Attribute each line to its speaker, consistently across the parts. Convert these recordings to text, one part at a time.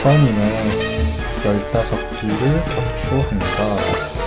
Speaker 1: 선인의 15귀를 격추합니다.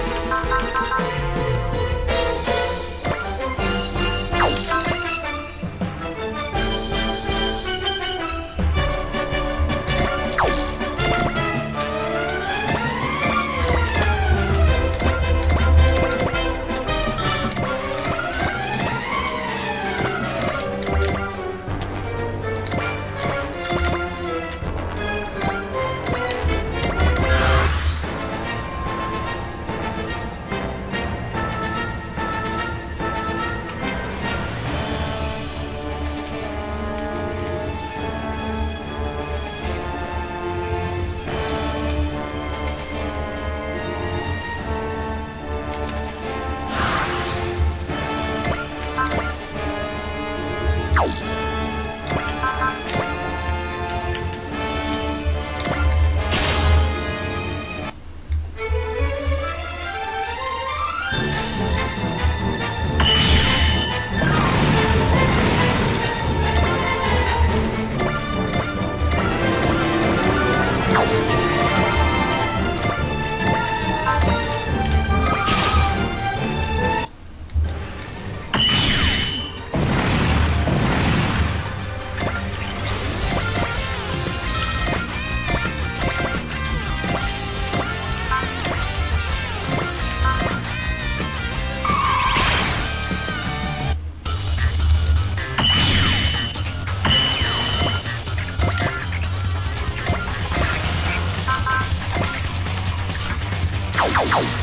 Speaker 1: Oh, oh, oh.